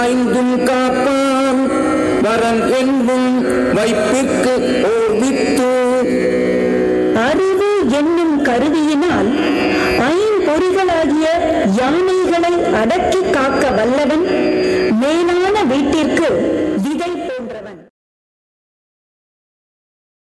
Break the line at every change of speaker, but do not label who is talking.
ஐந்தும் காப்பான். வரன் என்பும் வைப்பிற்கு ஓர் வித்து.
அறிவு என்னும் கருவியினால் ஐம்பொறிகளாகிய யானைகளை அடக்கி காக்க வல்லவன் மேலான வீட்டிற்கு